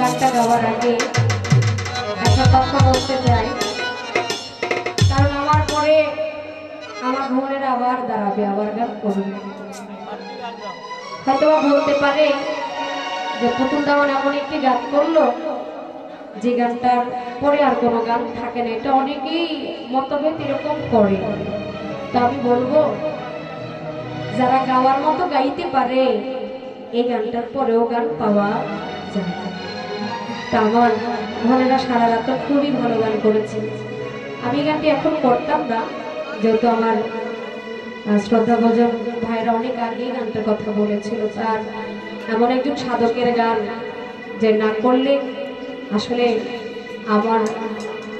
গানটা গাওয়ার আগে একটা কথা বলতে চাই। কারণ আমার পরে আমার বোনের আবার দাঁড়াবে, আবার গান করবে। হয়তো বলতে পারে যে পুতুল দামান এমন একটি গান করল, যে গানটার পরে আর কোনো গান থাকে না। এটা অনেকেই মতভেদ এরকম করে। তো আমি বলব, যারা গাওয়ার মতো গাইতে পারে, এই গানটার পরেও গান পাওয়া যায়। তা আমার বোনেরা সারা রাত খুবই ভালো গান করেছে। আমি গানটি এখন করতাম না, যেহেতু আমার শ্রদ্ধা ভোজন ভাইরা অনেক আগেই গানটার কথা বলেছিল। তার এমন একজন সাধকের গান যে না করলে আসলে আমার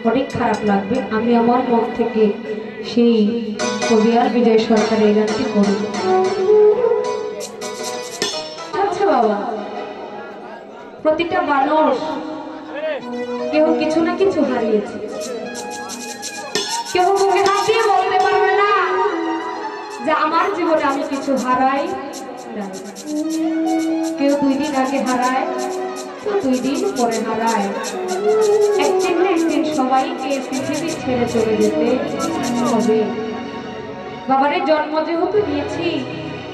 অনেক খারাপ লাগবে। আমি আমার মন থেকে সেই কবিয়ার বিজয় সরকার এই গানটি করি প্রতিটা মানুষ কেউ কিছু না কিছু হারিয়েছে। কেউ মুখে হাত দিয়ে বলতে পারবে না যে আমার জীবনে আমি কিছু হারাই কেউ দুই দিন আগে হারায় তো দুই দিন পরে হারায়। একদিন না একদিন সবাইকে পৃথিবী ছেড়ে চলে যেতে হবে। বাবারে জন্ম যেহেতু নিয়েছি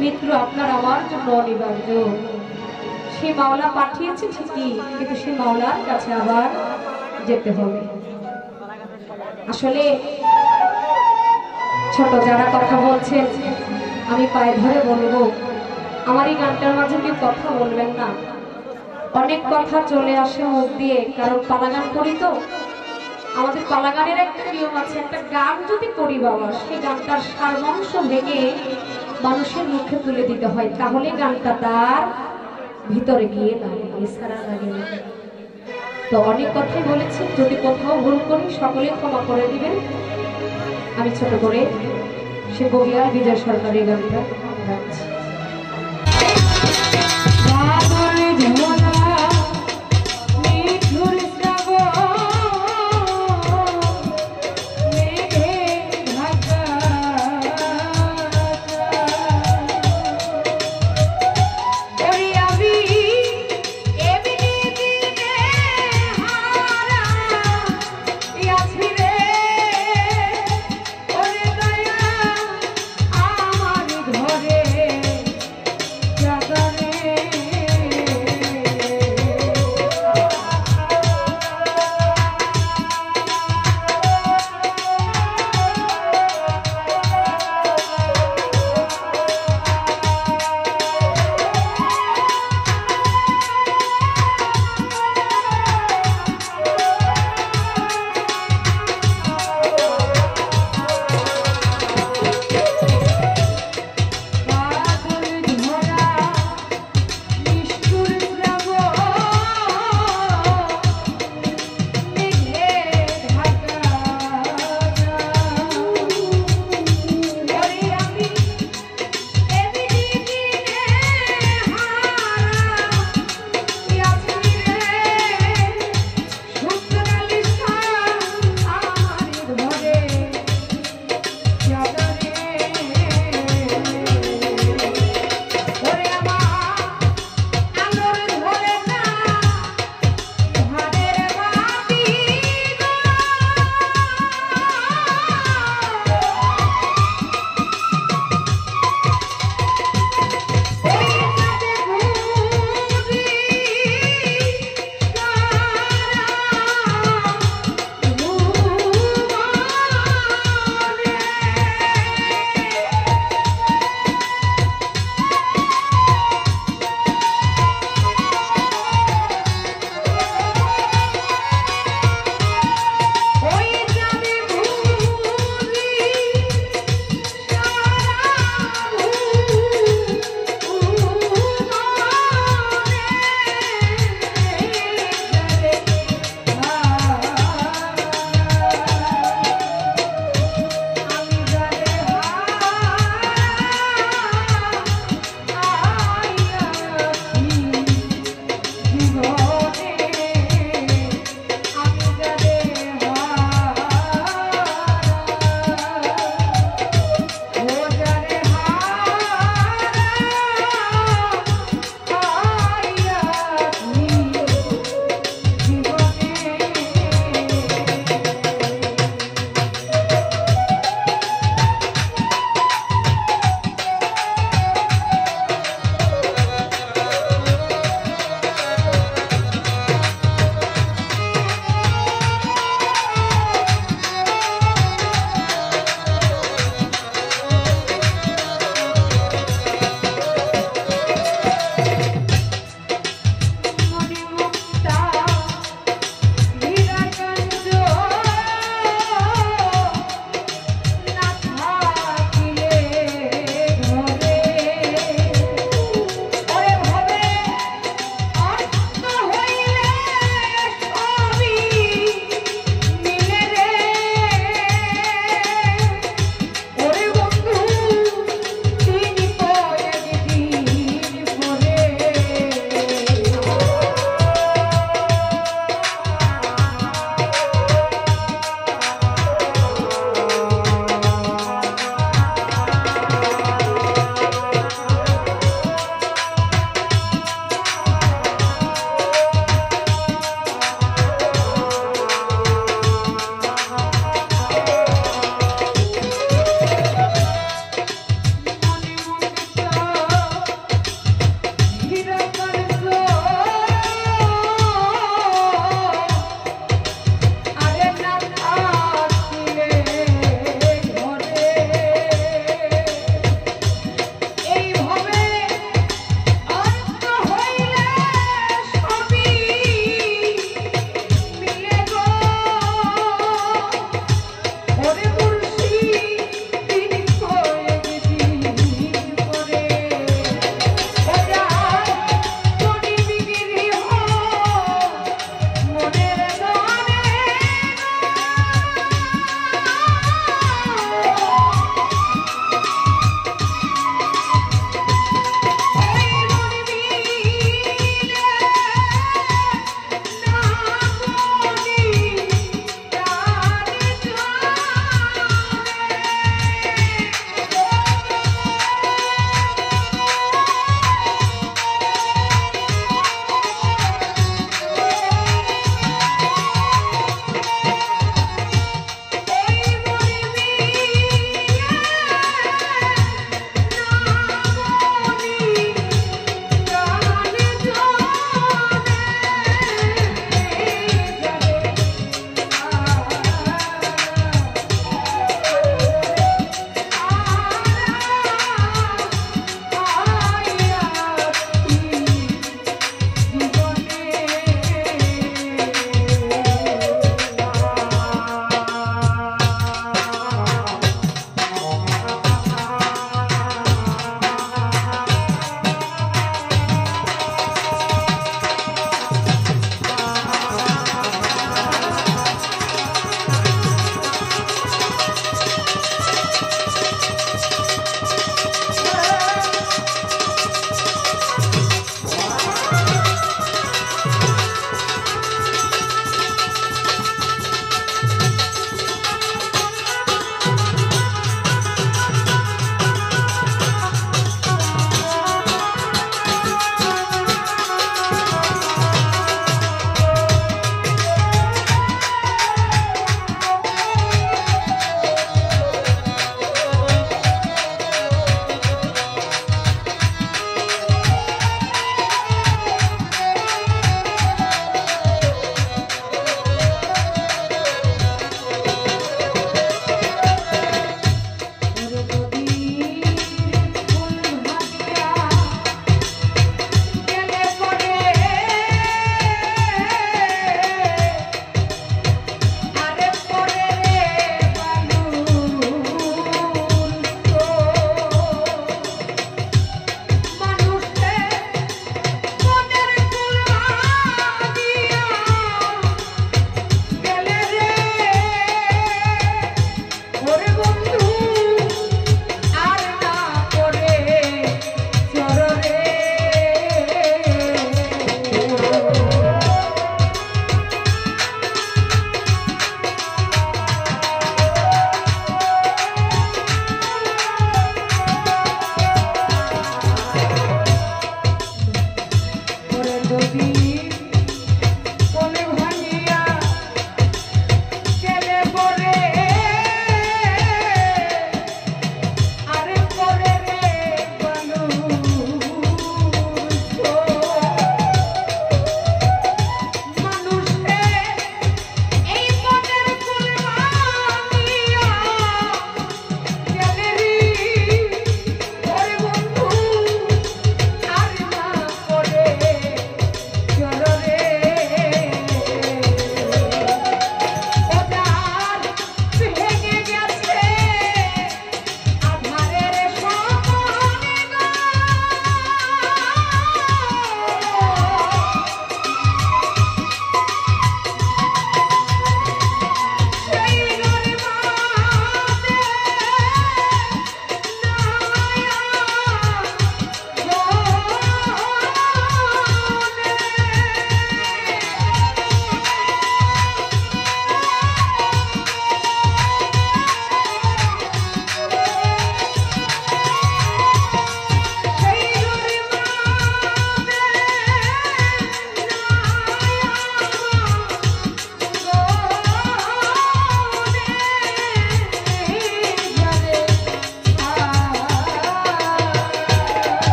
মৃত্যু আপনার আমার জন্য অনিবার্য। সে মাওলা পাঠিয়েছে ঠিকই, কিন্তু সে মাওলার কাছে আবার যেতে হবে। আসলে ছোট যারা কথা বলছেন, আমি পায়ে ধরে বলব, আমার এই গানটার মাঝে কেউ কথা বলবেন না। অনেক কথা চলে আসে মুখ দিয়ে, কারণ পালাগান করি তো। আমাদের পালাগানের একটা নিয়ম আছে, একটা গান যদি করি বাবা, সেই গানটার সারবংশ ভেঙে মানুষের মুখে তুলে দিতে হয়, তাহলে গানটা তার ভিতরে গিয়ে লাগে এছাড়া লাগে না তো অনেক কথাই বলেছি যদি কোথাও ভুল করি সকলে ক্ষমা করে দিবেন। আমি ছোট করে সে বগিয়ার বিজয় সরকারের গানটা গাচ্ছি